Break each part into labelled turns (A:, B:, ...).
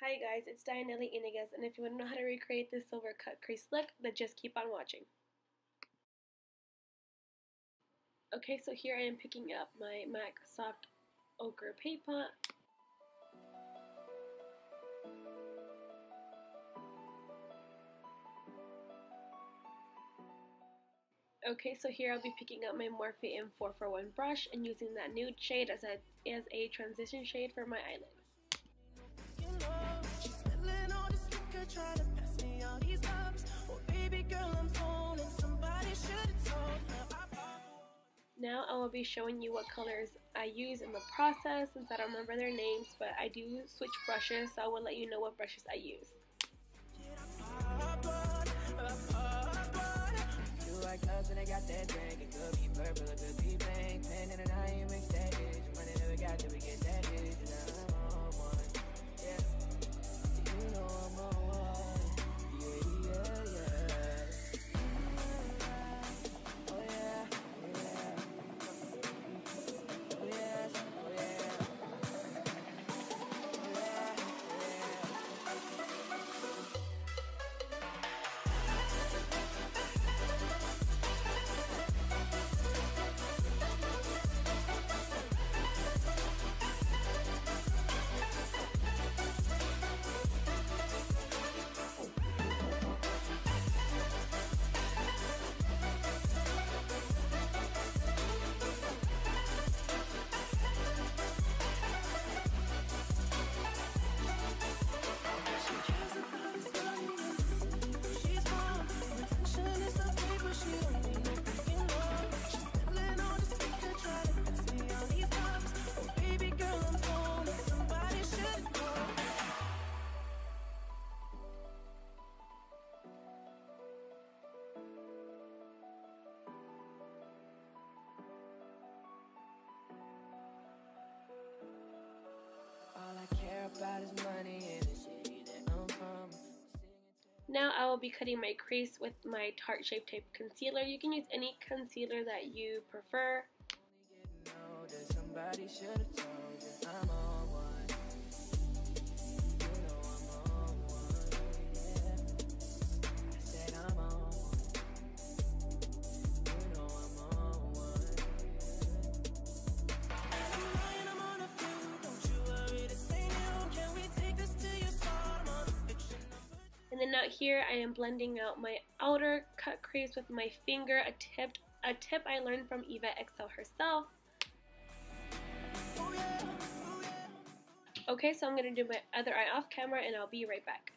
A: Hi guys, it's Dayanelli Iniguez, and if you want to know how to recreate this silver cut crease look, then just keep on watching. Okay, so here I am picking up my MAC Soft Ochre Pot. Okay, so here I'll be picking up my Morphe M441 brush and using that nude shade as a, as a transition shade for my eyelid. Now I will be showing you what colors I use in the process since I don't remember their names, but I do switch brushes, so I will let you know what brushes I use. Will be cutting my crease with my Tarte Shape Tape Concealer. You can use any concealer that you prefer. Out here I am blending out my outer cut crease with my finger, a tip, a tip I learned from Eva Excel herself. Okay, so I'm going to do my other eye off camera and I'll be right back.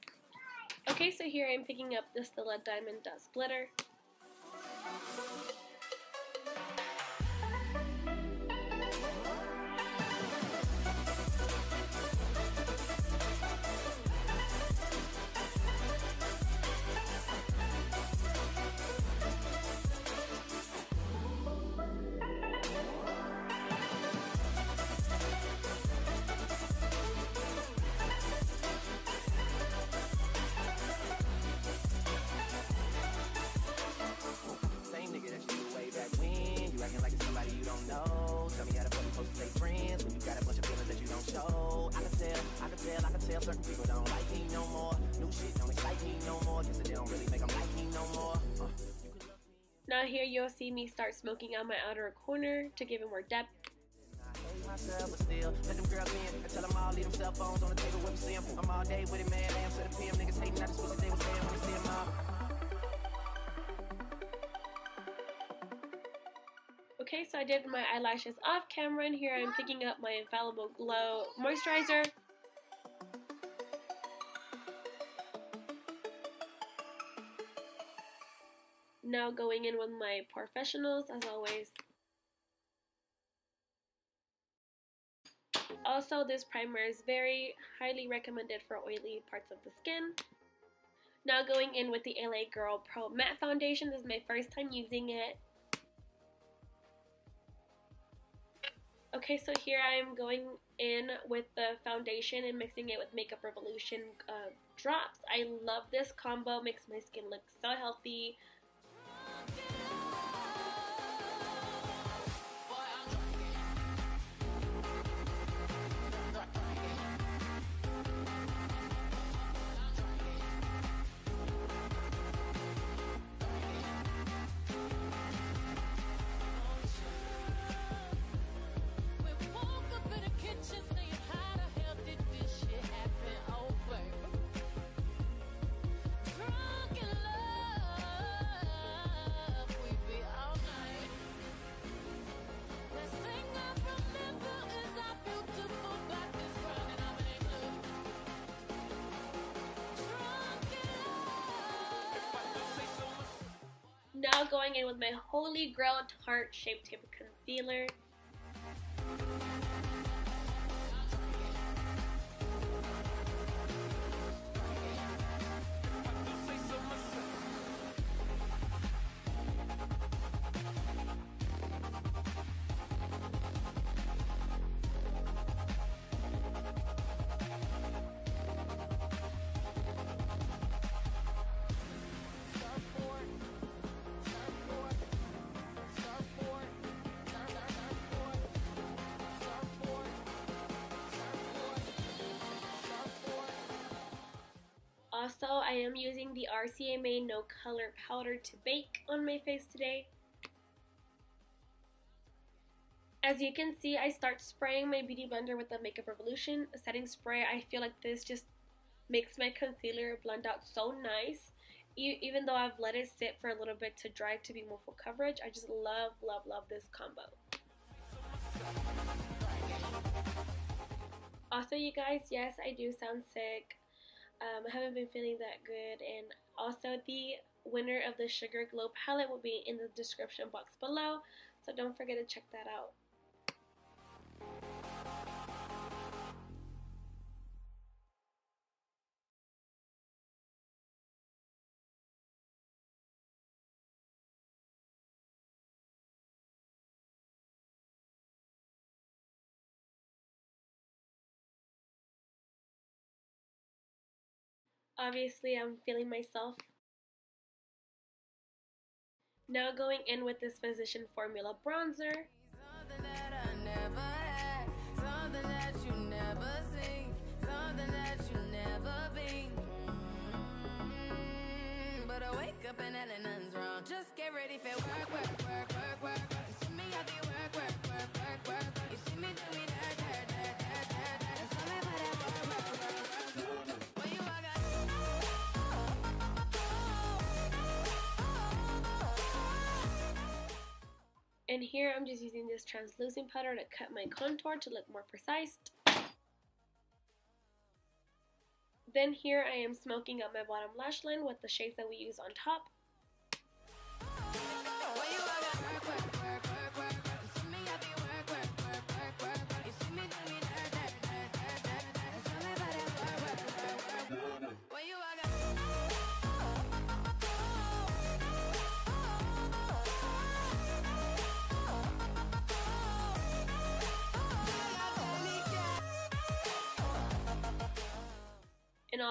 A: Okay, so here I'm picking up the Stila Diamond Dust Glitter. Here you'll see me start smoking out my outer corner to give it more depth. Okay, so I did my eyelashes off camera, and here I'm picking up my Infallible Glow Moisturizer. Now going in with my POREfessionals as always. Also, this primer is very highly recommended for oily parts of the skin. Now going in with the LA Girl Pro Matte Foundation. This is my first time using it. Okay, so here I am going in with the foundation and mixing it with Makeup Revolution uh, drops. I love this combo, makes my skin look so healthy, going in with my Holy Grail Tarte Shape Tape Concealer. I am using the RCMA No Color Powder to bake on my face today. As you can see, I start spraying my Beauty Blender with the Makeup Revolution setting spray. I feel like this just makes my concealer blend out so nice. Even though I've let it sit for a little bit to dry to be more full coverage, I just love, love, love this combo. Also, you guys, yes, I do sound sick. Um, I haven't been feeling that good. And also, the winner of the Sugar Glow palette will be in the description box below. So don't forget to check that out. Obviously, I'm feeling myself. Now going in with this Physician Formula bronzer. Just get ready for work, work, work, work, work. Here I'm just using this translucent powder to cut my contour to look more precise. Then here I am smoking up my bottom lash line with the shades that we use on top.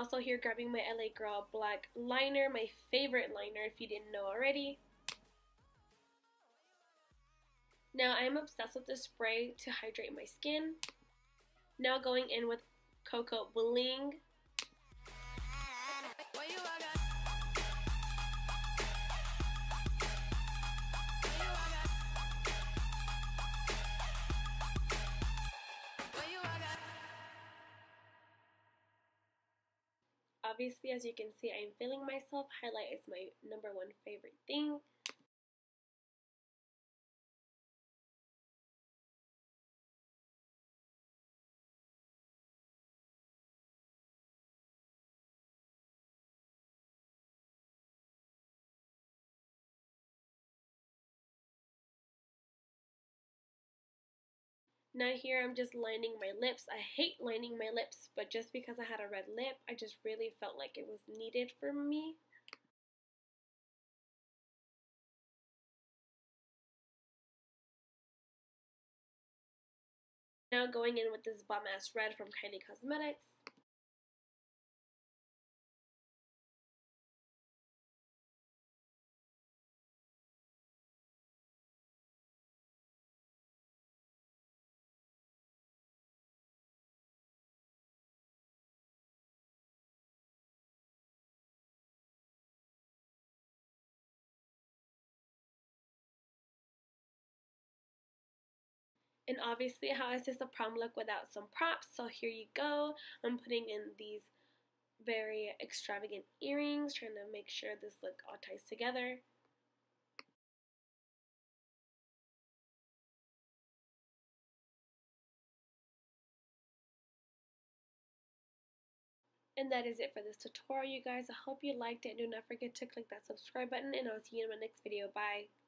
A: Also here grabbing my LA Girl Black Liner, my favorite liner if you didn't know already. Now I am obsessed with this spray to hydrate my skin. Now going in with Cocoa Bling. Obviously, as you can see, I'm feeling myself. Highlight is my number one favorite thing. Now here I'm just lining my lips. I hate lining my lips, but just because I had a red lip, I just really felt like it was needed for me. Now going in with this bum ass red from Kylie Cosmetics. And obviously, how is this a prom look without some props? So here you go. I'm putting in these very extravagant earrings, trying to make sure this look all ties together. And that is it for this tutorial, you guys. I hope you liked it. Do not forget to click that subscribe button, and I'll see you in my next video. Bye.